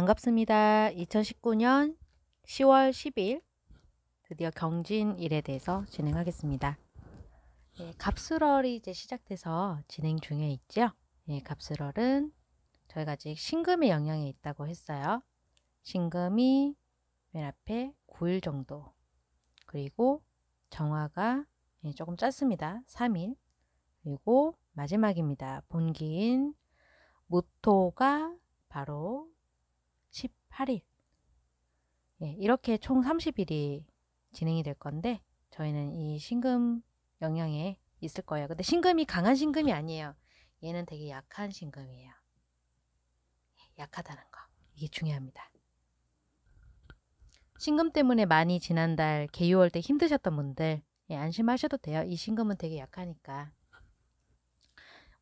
반갑습니다. 2019년 10월 10일 드디어 경진일에 대해서 진행하겠습니다. 예, 갑술월이 이제 시작돼서 진행 중에 있죠. 예, 갑술월은 저희가 아직 신금의 영향에 있다고 했어요. 신금이 맨 앞에 9일 정도 그리고 정화가 예, 조금 짧습니다. 3일 그리고 마지막입니다. 본기인 무토가 바로 18일. 예, 이렇게 총 30일이 진행이 될 건데 저희는 이 신금 영향에 있을 거예요. 근데 신금이 강한 신금이 아니에요. 얘는 되게 약한 신금이에요. 예, 약하다는 거. 이게 중요합니다. 신금 때문에 많이 지난달 개유월 때 힘드셨던 분들 예, 안심하셔도 돼요. 이 신금은 되게 약하니까.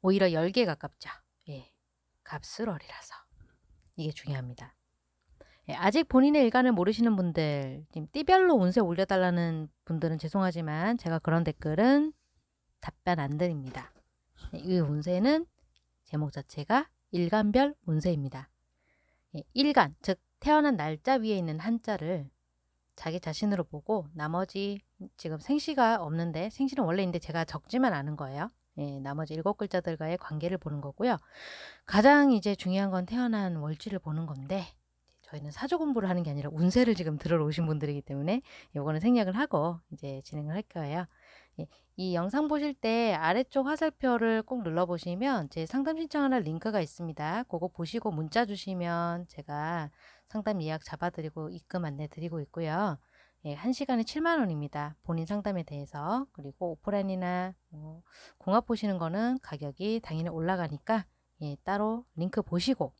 오히려 열개 가깝죠. 예, 갑술월이라서. 이게 중요합니다. 예, 아직 본인의 일간을 모르시는 분들, 지금 띠별로 운세 올려달라는 분들은 죄송하지만 제가 그런 댓글은 답변 안 드립니다. 예, 이 운세는 제목 자체가 일간별 운세입니다. 예, 일간, 즉 태어난 날짜 위에 있는 한자를 자기 자신으로 보고 나머지 지금 생시가 없는데 생시는 원래 있는데 제가 적지만 않은 거예요. 예, 나머지 일곱 글자들과의 관계를 보는 거고요. 가장 이제 중요한 건 태어난 월지를 보는 건데 저희는 사주 공부를 하는 게 아니라 운세를 지금 들으러 오신 분들이기 때문에 요거는 생략을 하고 이제 진행을 할 거예요. 예, 이 영상 보실 때 아래쪽 화살표를 꼭 눌러 보시면 제 상담 신청하는 링크가 있습니다. 그거 보시고 문자 주시면 제가 상담 예약 잡아드리고 입금 안내 드리고 있고요. 예, 1시간에 7만원입니다. 본인 상담에 대해서. 그리고 오프라인이나 뭐 공합 보시는 거는 가격이 당연히 올라가니까 예, 따로 링크 보시고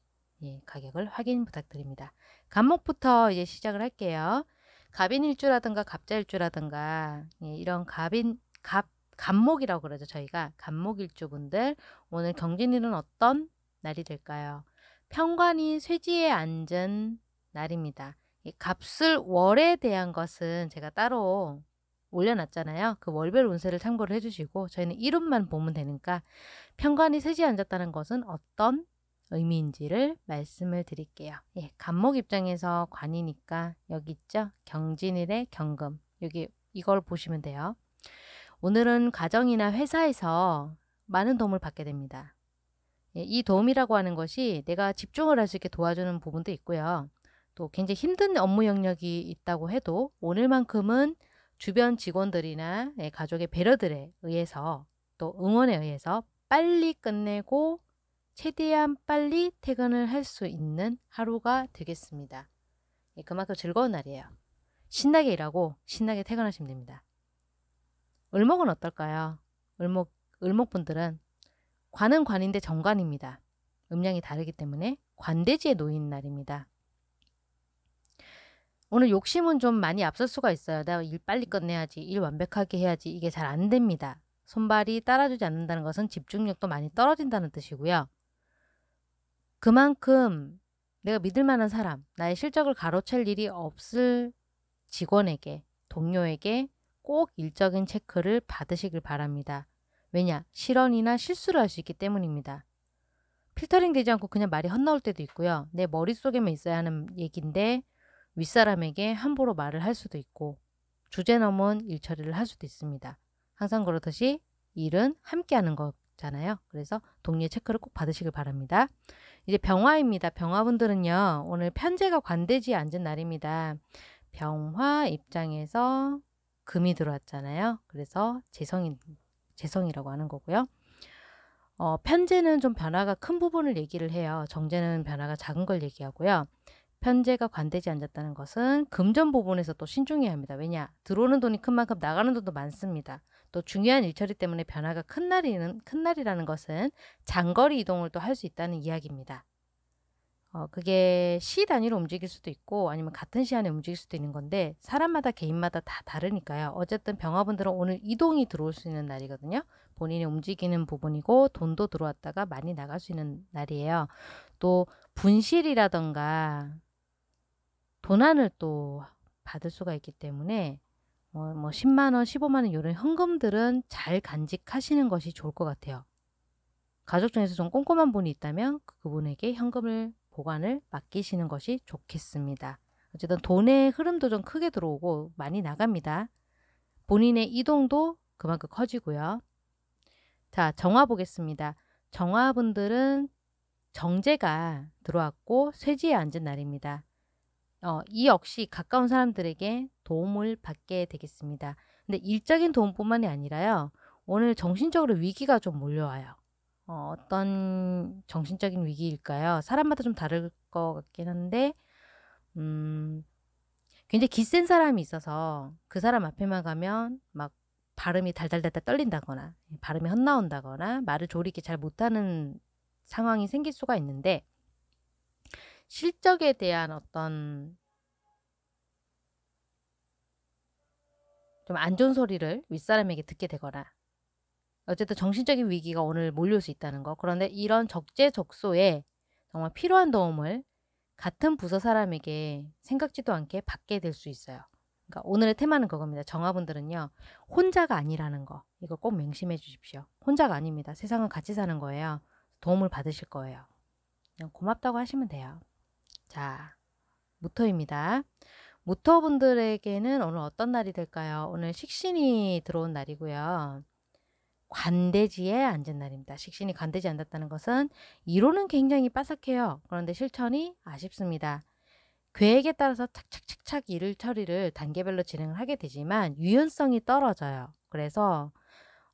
예, 가격을 확인 부탁드립니다. 간목부터 이제 시작을 할게요. 갑인일주라든가 갑자일주라든가 예, 이런 갑인 갑 간목이라고 그러죠. 저희가 간목일주분들 오늘 경진일은 어떤 날이 될까요? 평관이 쇠지에 앉은 날입니다. 이 값을 월에 대한 것은 제가 따로 올려놨잖아요. 그 월별 운세를 참고를 해주시고 저희는 이름만 보면 되니까 평관이 쇠지에 앉았다는 것은 어떤 의미인지를 말씀을 드릴게요. 예, 간목 입장에서 관이니까 여기 있죠? 경진일의 경금. 여기 이걸 보시면 돼요. 오늘은 가정이나 회사에서 많은 도움을 받게 됩니다. 예, 이 도움이라고 하는 것이 내가 집중을 할 수 있게 도와주는 부분도 있고요. 또 굉장히 힘든 업무 영역이 있다고 해도 오늘만큼은 주변 직원들이나 예, 가족의 배려들에 의해서 또 응원에 의해서 빨리 끝내고 최대한 빨리 퇴근을 할 수 있는 하루가 되겠습니다. 예, 그만큼 즐거운 날이에요. 신나게 일하고 신나게 퇴근하시면 됩니다. 을목은 어떨까요? 을목, 을목분들은 관은 관인데 정관입니다. 음량이 다르기 때문에 관대지에 놓인 날입니다. 오늘 욕심은 좀 많이 앞설 수가 있어요. 내가 일 빨리 끝내야지, 일 완벽하게 해야지 이게 잘 안 됩니다. 손발이 따라주지 않는다는 것은 집중력도 많이 떨어진다는 뜻이고요. 그만큼 내가 믿을 만한 사람, 나의 실적을 가로챌 일이 없을 직원에게, 동료에게 꼭 일적인 체크를 받으시길 바랍니다. 왜냐? 실언이나 실수를 할 수 있기 때문입니다. 필터링 되지 않고 그냥 말이 헛나올 때도 있고요. 내 머릿속에만 있어야 하는 얘기인데 윗사람에게 함부로 말을 할 수도 있고 주제 넘은 일 처리를 할 수도 있습니다. 항상 그렇듯이 일은 함께 하는 거 잖아요. 그래서 동료 체크를 꼭 받으시길 바랍니다. 이제 병화입니다. 병화분들은요. 오늘 편제가 관대지에 앉은 날입니다. 병화 입장에서 금이 들어왔잖아요. 그래서 재성인 재성이라고 하는 거고요. 어, 편제는 좀 변화가 큰 부분을 얘기를 해요. 정제는 변화가 작은 걸 얘기하고요. 편제가 관대지 앉았다는 것은 금전 부분에서 또 신중해야 합니다. 왜냐? 들어오는 돈이 큰 만큼 나가는 돈도 많습니다. 또 중요한 일처리 때문에 변화가 큰 날이는 큰 날이라는 것은 장거리 이동을 또 할 수 있다는 이야기입니다. 어, 그게 시 단위로 움직일 수도 있고 아니면 같은 시간에 움직일 수도 있는 건데 사람마다 개인마다 다 다르니까요. 어쨌든 병화분들은 오늘 이동이 들어올 수 있는 날이거든요. 본인이 움직이는 부분이고 돈도 들어왔다가 많이 나갈 수 있는 날이에요. 또 분실이라던가 도난을 또 받을 수가 있기 때문에 뭐, 뭐 10만 원, 15만 원 이런 현금들은 잘 간직하시는 것이 좋을 것 같아요. 가족 중에서 좀 꼼꼼한 분이 있다면 그분에게 현금을 보관을 맡기시는 것이 좋겠습니다. 어쨌든 돈의 흐름도 좀 크게 들어오고 많이 나갑니다. 본인의 이동도 그만큼 커지고요. 자, 정화 보겠습니다. 정화분들은 정제가 들어왔고 쇠지에 앉은 날입니다. 어, 이 역시 가까운 사람들에게 도움을 받게 되겠습니다. 근데 일적인 도움뿐만이 아니라요. 오늘 정신적으로 위기가 좀 몰려와요. 어, 어떤 정신적인 위기일까요? 사람마다 좀 다를 것 같긴 한데 음, 굉장히 기센 사람이 있어서 그 사람 앞에만 가면 막 발음이 달달달달 떨린다거나 발음이 헛나온다거나 말을 조리게 잘 못하는 상황이 생길 수가 있는데 실적에 대한 어떤 좀 안 좋은 소리를 윗사람에게 듣게 되거나 어쨌든 정신적인 위기가 오늘 몰려올 수 있다는 거. 그런데 이런 적재적소에 정말 필요한 도움을 같은 부서 사람에게 생각지도 않게 받게 될 수 있어요. 그러니까 오늘의 테마는 그겁니다. 정화분들은요. 혼자가 아니라는 거. 이거 꼭 맹심해 주십시오. 혼자가 아닙니다. 세상은 같이 사는 거예요. 도움을 받으실 거예요. 그냥 고맙다고 하시면 돼요. 자, 무토입니다. 무토분들에게는 오늘 어떤 날이 될까요? 오늘 식신이 들어온 날이고요. 관대지에 앉은 날입니다. 식신이 관대지에 앉았다는 것은 이론은 굉장히 빠삭해요. 그런데 실천이 아쉽습니다. 계획에 따라서 착착착착 일을 처리를 단계별로 진행을 하게 되지만 유연성이 떨어져요. 그래서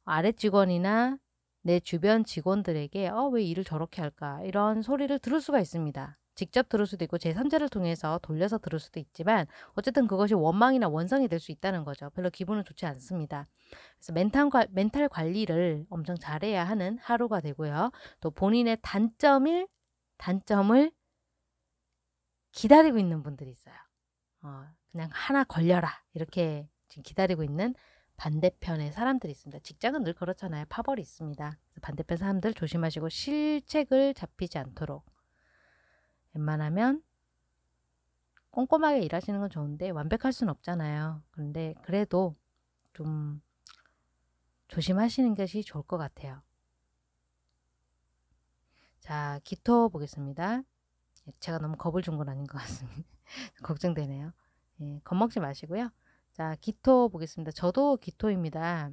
아래 직원이나 내 주변 직원들에게 어, 왜 일을 저렇게 할까 이런 소리를 들을 수가 있습니다. 직접 들을 수도 있고 제3자를 통해서 돌려서 들을 수도 있지만 어쨌든 그것이 원망이나 원성이 될 수 있다는 거죠. 별로 기분은 좋지 않습니다. 그래서 멘탈, 멘탈 관리를 엄청 잘해야 하는 하루가 되고요. 또 본인의 단점을 단점을 기다리고 있는 분들이 있어요. 어, 그냥 하나 걸려라 이렇게 지금 기다리고 있는 반대편의 사람들이 있습니다. 직장은 늘 그렇잖아요. 파벌이 있습니다. 반대편 사람들 조심하시고 실책을 잡히지 않도록 웬만하면 꼼꼼하게 일하시는 건 좋은데 완벽할 수는 없잖아요. 그런데 그래도 좀 조심하시는 것이 좋을 것 같아요. 자, 기토 보겠습니다. 제가 너무 겁을 준 건 아닌 것 같습니다. 걱정되네요. 예, 겁먹지 마시고요. 자, 기토 보겠습니다. 저도 기토입니다.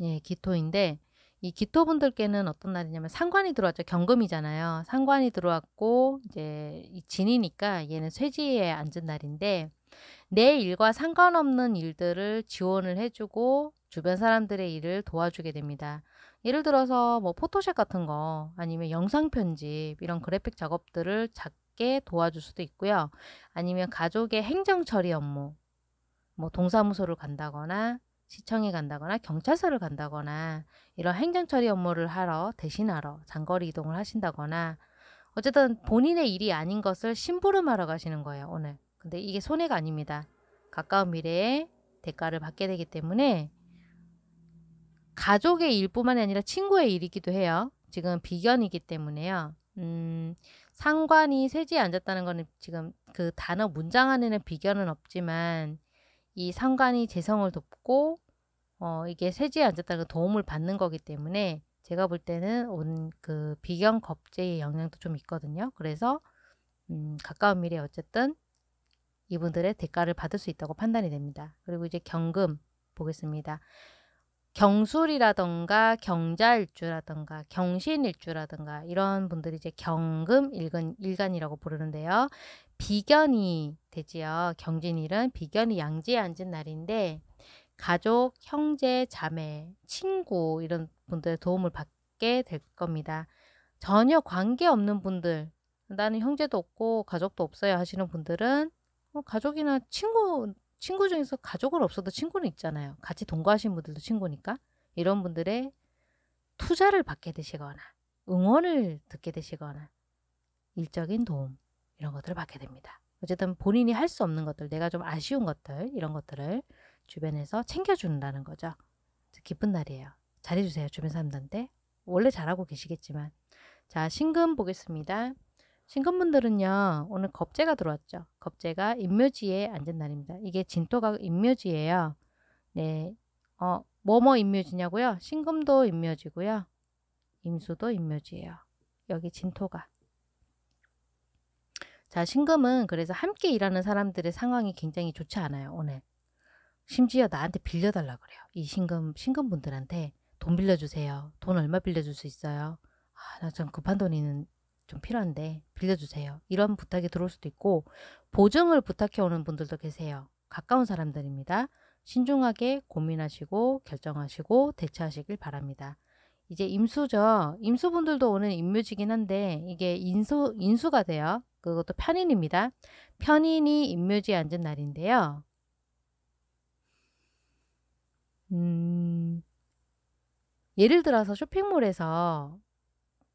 예, 기토인데 이 기토분들께는 어떤 날이냐면 상관이 들어왔죠. 경금이잖아요. 상관이 들어왔고 이제 이 진이니까 얘는 쇠지에 앉은 날인데 내 일과 상관없는 일들을 지원을 해주고 주변 사람들의 일을 도와주게 됩니다. 예를 들어서 뭐 포토샵 같은 거 아니면 영상 편집 이런 그래픽 작업들을 작게 도와줄 수도 있고요. 아니면 가족의 행정 처리 업무 뭐 동사무소를 간다거나 시청에 간다거나 경찰서를 간다거나 이런 행정처리 업무를 하러 대신하러 장거리 이동을 하신다거나 어쨌든 본인의 일이 아닌 것을 심부름하러 가시는 거예요 오늘. 근데 이게 손해가 아닙니다. 가까운 미래에 대가를 받게 되기 때문에 가족의 일뿐만이 아니라 친구의 일이기도 해요. 지금 비견이기 때문에요. 음, 상관이 세지에 앉았다는 거는 지금 그 단어 문장 안에는 비견은 없지만 이 상관이 재성을 돕고 어, 이게 세지에 앉았다는 도움을 받는 거기 때문에 제가 볼 때는 온 그 비경 겁제의 영향도 좀 있거든요. 그래서 음, 가까운 미래 어쨌든 이분들의 대가를 받을 수 있다고 판단이 됩니다. 그리고 이제 경금 보겠습니다. 경술이라던가 경자일주라던가 경신일주라던가 이런 분들이 이제 경금 일간, 일간이라고 부르는데요. 비견이 되지요. 경진일은 비견이 양지에 앉은 날인데 가족, 형제, 자매, 친구 이런 분들의 도움을 받게 될 겁니다. 전혀 관계없는 분들 나는 형제도 없고 가족도 없어요 하시는 분들은 뭐 가족이나 친구 친구 중에서 가족은 없어도 친구는 있잖아요. 같이 동거하신 분들도 친구니까 이런 분들의 투자를 받게 되시거나 응원을 듣게 되시거나 일적인 도움 이런 것들을 받게 됩니다. 어쨌든 본인이 할 수 없는 것들, 내가 좀 아쉬운 것들 이런 것들을 주변에서 챙겨준다는 거죠. 기쁜 날이에요. 잘해주세요. 주변 사람들한테. 원래 잘하고 계시겠지만. 자, 신금 보겠습니다. 신금분들은요. 오늘 겁재가 들어왔죠. 겁재가 임묘지에 앉은 날입니다. 이게 진토가 임묘지예요. 네. 어, 뭐뭐 임묘지냐고요? 신금도 임묘지고요. 임수도 임묘지예요. 여기 진토가. 자, 신금은 그래서 함께 일하는 사람들의 상황이 굉장히 좋지 않아요, 오늘. 심지어 나한테 빌려달라 그래요. 이 신금, 신금분들한테 돈 빌려주세요. 돈 얼마 빌려줄 수 있어요? 아, 나 좀 급한 돈이 좀 필요한데 빌려주세요. 이런 부탁이 들어올 수도 있고 보증을 부탁해 오는 분들도 계세요. 가까운 사람들입니다. 신중하게 고민하시고 결정하시고 대처하시길 바랍니다. 이제 임수죠. 임수분들도 오늘 임묘지긴 한데 이게 인수, 인수가 돼요. 그것도 편인입니다. 편인이 임묘지에 앉은 날인데요. 음, 예를 들어서 쇼핑몰에서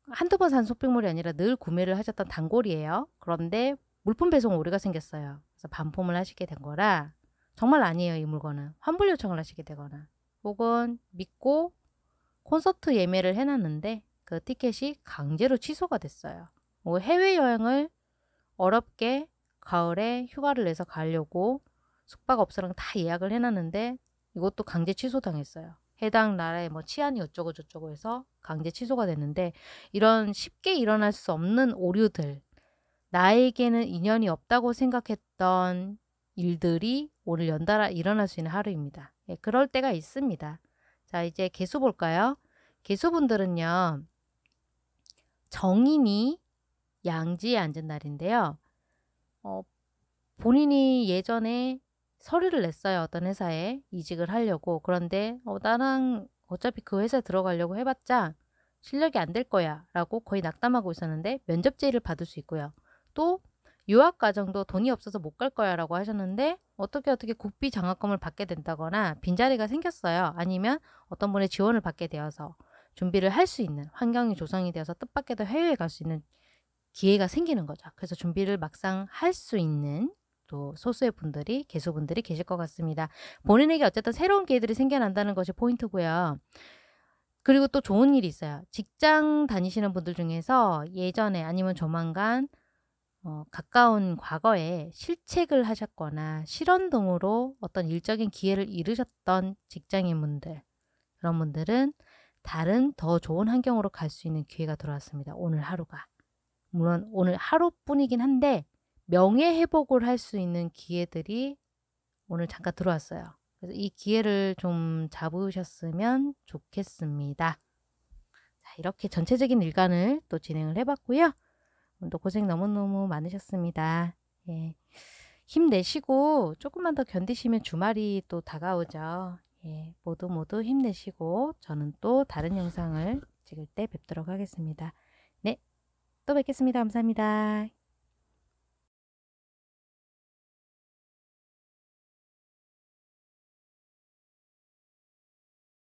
한두 번산 쇼핑몰이 아니라 늘 구매를 하셨던 단골이에요. 그런데 물품 배송 오류가 생겼어요. 그래서 반품을 하시게 된 거라 정말 아니에요. 이 물건은. 환불 요청을 하시게 되거나 혹은 믿고 콘서트 예매를 해놨는데 그 티켓이 강제로 취소가 됐어요. 뭐 해외여행을 어렵게 가을에 휴가를 내서 가려고 숙박업소랑 다 예약을 해놨는데 이것도 강제 취소당했어요. 해당 나라의 뭐 치안이 어쩌고 저쩌고 해서 강제 취소가 됐는데 이런 쉽게 일어날 수 없는 오류들 나에게는 인연이 없다고 생각했던 일들이 오늘 연달아 일어날 수 있는 하루입니다. 예, 그럴 때가 있습니다. 자 이제 개수 볼까요? 개수분들은요. 정인이 양지에 앉은 날인데요. 어, 본인이 예전에 서류를 냈어요. 어떤 회사에 이직을 하려고. 그런데 어, 나랑 어차피 그 회사에 들어가려고 해봤자 실력이 안 될 거야 라고 거의 낙담하고 있었는데 면접 제의를 받을 수 있고요. 또 유학 과정도 돈이 없어서 못 갈 거야 라고 하셨는데 어떻게 어떻게 국비 장학금을 받게 된다거나 빈자리가 생겼어요. 아니면 어떤 분의 지원을 받게 되어서 준비를 할 수 있는 환경이 조성이 되어서 뜻밖에도 해외에 갈 수 있는 기회가 생기는 거죠. 그래서 준비를 막상 할 수 있는 또 소수의 분들이 개수분들이 계실 것 같습니다. 본인에게 어쨌든 새로운 기회들이 생겨난다는 것이 포인트고요. 그리고 또 좋은 일이 있어요. 직장 다니시는 분들 중에서 예전에 아니면 조만간 어, 가까운 과거에 실책을 하셨거나 실언 등으로 어떤 일적인 기회를 잃으셨던 직장인분들 그런 분들은 다른 더 좋은 환경으로 갈 수 있는 기회가 들어왔습니다. 오늘 하루가. 물론 오늘 하루뿐이긴 한데 명예 회복을 할 수 있는 기회들이 오늘 잠깐 들어왔어요. 그래서 이 기회를 좀 잡으셨으면 좋겠습니다. 자, 이렇게 전체적인 일간을 또 진행을 해봤고요. 오늘도 고생 너무너무 많으셨습니다. 예. 힘내시고 조금만 더 견디시면 주말이 또 다가오죠. 예, 모두 모두 힘내시고 저는 또 다른 영상을 찍을 때 뵙도록 하겠습니다. 네, 또 뵙겠습니다. 감사합니다.